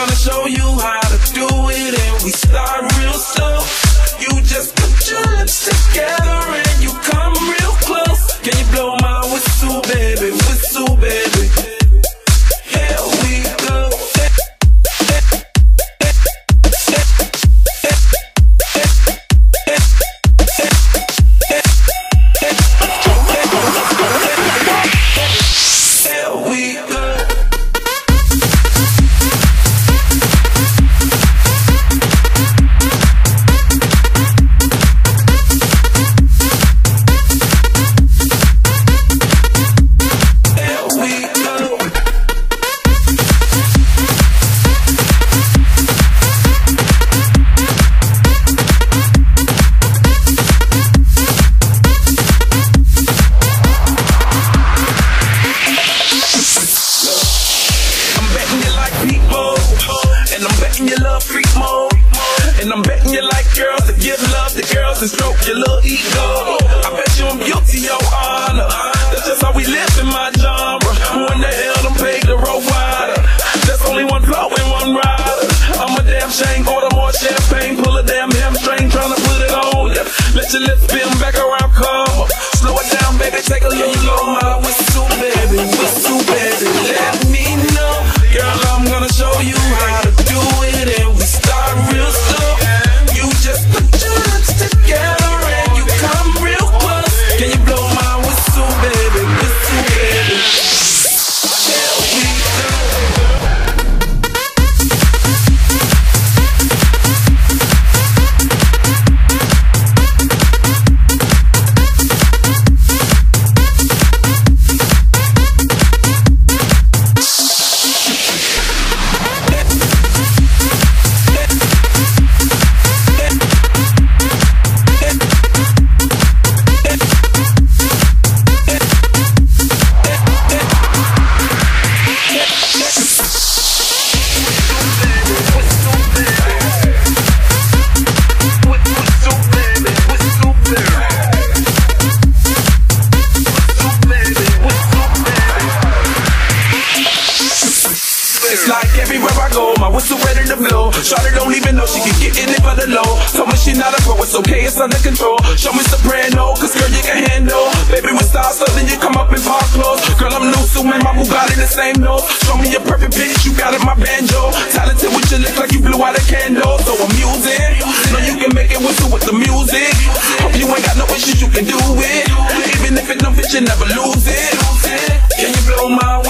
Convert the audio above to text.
gonna show you how to do it And we start real slow. You just put your lips together And I'm betting you love freak mode. And I'm betting you like girls to give love to girls and stroke your little ego. I bet you I'm guilty, your honor. That's just how we live in my genre. Who in the hell done paid the road wider? There's only one blow and one rider. I'm a damn shame, order more champagne, pull a damn hamstring, to put it on. Let your lips spin back around. I go, my whistle ready to blow. Shawty don't even know she can get in it for the low. Told me she not a pro, it's okay, it's under control. Show me soprano, cause girl, you can handle. Baby, we style, so then you come up in park clothes. Girl, I'm new, so my Bugatti the same note. Show me a perfect bitch, you got it, my banjo. Talented with your lick like you blew out a candle. So I'm using, know you can make it whistle with the music. Hope you ain't got no issues, you can do it. Even if it don't fit, you never lose it. Can you blow my